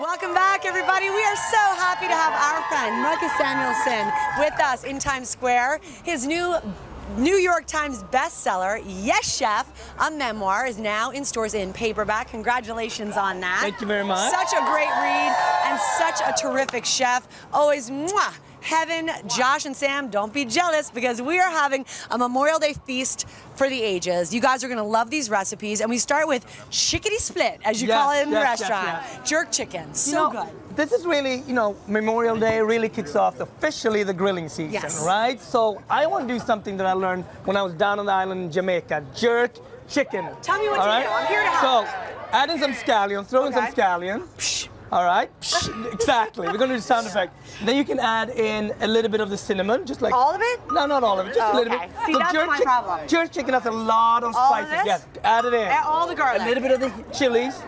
Welcome back, everybody. We are so happy to have our friend Marcus Samuelsson, with us in Times Square. His new New York Times bestseller, Yes Chef, a memoir, is now in stores in paperback. Congratulations on that. Thank you very much. Such a great read and such a terrific chef. Always mwah, heaven, Josh and Sam, don't be jealous because we are having a Memorial Day feast for the ages. You guys are gonna love these recipes, and we start with chickadee split, as you Yes, call it in the yes, yes, restaurant. yes. Jerk chicken, so You know, good. This is really, you know, Memorial Day really kicks off officially the grilling season, Yes. right? So I want to do something that I learned when I was down on the island in Jamaica, jerk chicken. Tell me what all to right? do. I'm here to help. So add in some scallion, throw in some Okay. scallion. Psh. All right, Psh, exactly. We're gonna do the sound effect. Then you can add in a little bit of the cinnamon, just like All of it? No, not all of it, just Oh, a little okay. bit. See, So that's jerk my chick- problem. Jerk chicken has a lot of All of spices. this? Yes, add it in. Add all the garlic. A little bit of the chilies.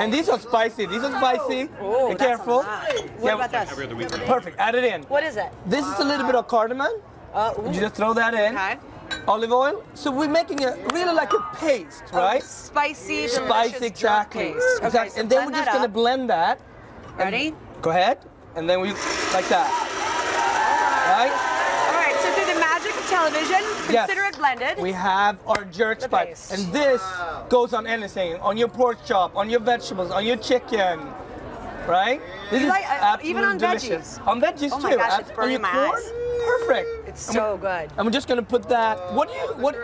And these are spicy. These are spicy. Ooh, Be that's a careful. lot. What about this? Perfect. Add it in. What is it? This is a little bit of cardamom. Uh. You just throw that in. Okay. Olive oil. So we're making it really like a paste, oh, right? Spicy, Spicy, exactly. paste. Okay, exactly. so and then we're just gonna up. blend that. Ready? Go ahead. And then we like that. Right? All right, so through the magic of television, Yes. consider it blended. We have our jerk The spice. paste. And this goes on anything, on your pork chop, on your vegetables, on your chicken. Right? This You is like- uh, even on delicious. veggies? On veggies Oh too. my gosh, Ab- it's burning my corn? eyes. Perfect. It's I'm- so good. I'm just gonna put that. What do you what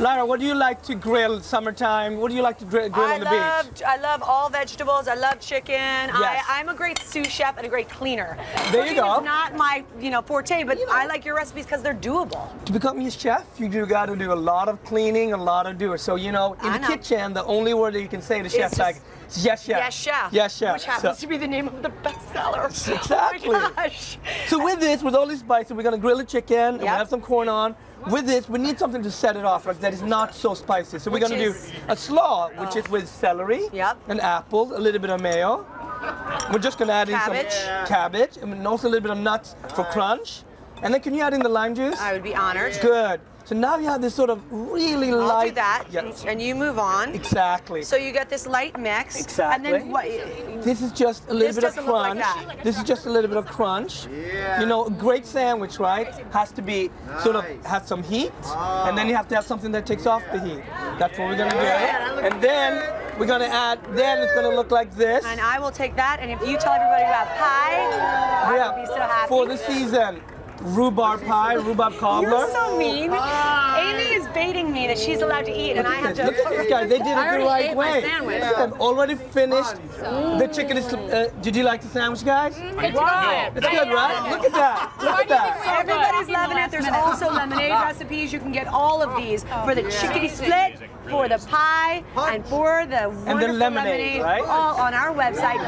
Lara, what do you like to grill summertime? What do you like to grill, grill on the love, beach? I love all vegetables. I love chicken. Yes. I, I'm a great sous chef and a great cleaner. There you go. is not my, you know, forte, but I like your recipes because they're doable. To become a chef, you do got to do a lot of cleaning, a lot of doing. So you know, in I the know. kitchen, the only word that you can say to chef just- like yes chef. Yes, chef. Yes chef. Which happens So- to be the name of the bestseller. Exactly. Oh my gosh. So with this, with all these spices, we're gonna grill the chicken. and we Yep. have some corn on. With this, we need something to set it off like that is not so spicy. So we're Which gonna is- do a slaw, which is oh. with celery Yep. and apples, a little bit of mayo. We're just gonna add in Cabbage. some cabbage and also a little bit of nuts for crunch. And then can you add in the lime juice? I would be honored. Good. So now you have this sort of really I'll light. do that, Yes. and you move on. Exactly. So you get this light mix. Exactly. And then what? This is just a little This bit of doesn't look like crunch. that. this is just a little bit of crunch. Yeah. You know, a great sandwich, right? Has to be sort of have some heat, ah. and then you have to have something that takes off the heat. That's what we're gonna do. And then we're gonna add. Then it's gonna look like this. And I will take that, and if you tell everybody about pie, I We will be so happy. for the season, rhubarb pie, rhubarb cobbler. You're so mean. Amy is baiting me that she's allowed to eat, and I have to. Look at this guy. They did it I the right ate my way. sandwich. Look at them, already finished. The chicken is. Uh, did you like the sandwich, guys? It's good. It's good, right? Look at that. Look at that. Everybody's loving it. There's also lemonade recipes. You can get all of these for the chickadee split, for the pie, and for the wonderful lemonade, right? All on our website,